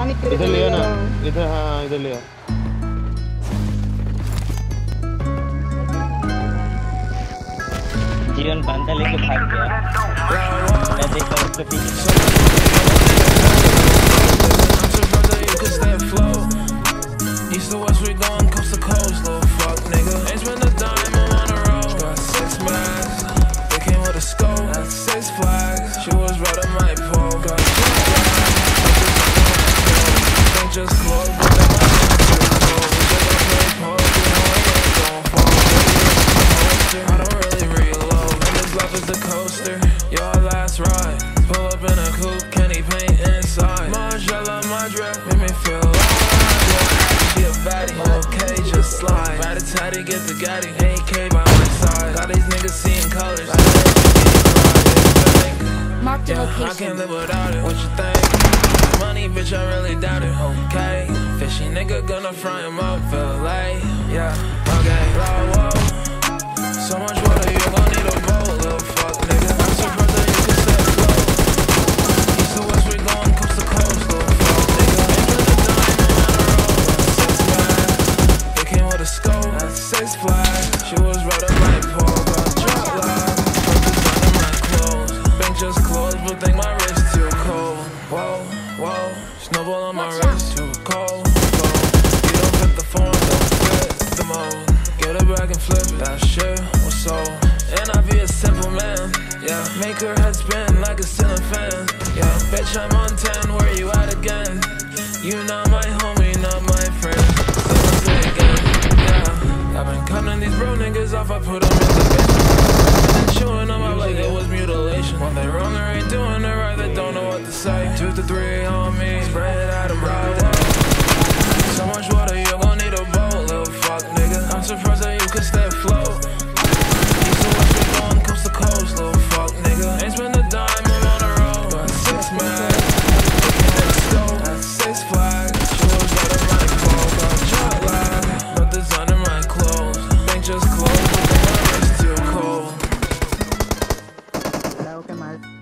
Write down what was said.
पानी इधर लिया ना इधर हाँ इधर लिया जीवन बांधा लेके भाग गया मैं देखा उसके पीछे East to west, we going coast to coast, little Get the AK by my side. Got these niggas seeing colors. I Marked a yeah, I location. can't live without it. What you think? Money, bitch, I really doubt it. Okay, fishy nigga gonna fry him up, feel like, yeah, okay, six flags. She was right up my pole, got drop lock. Focus on my clothes. Bank just closed, but think my wrist too cold. Whoa, whoa, snowball on my wrist too cold. cold. You don't fit the form, don't fit the mold. Get it back and flip it. That shit was sold. And I be a simple man, yeah. Make her head spin like a ceiling fan, yeah. Bitch, I'm on 10, where you at again? You not sight. Two to three on me, spread out and broad. So much water, you gon' need a boat, little fuck nigga. I'm surprised that you can stay afloat. Coast, little fuck nigga. Ain't a dime, six. Six flags, I'm jet lag. My clothes, just closed, but the weather's too cold. Hello, Kamal.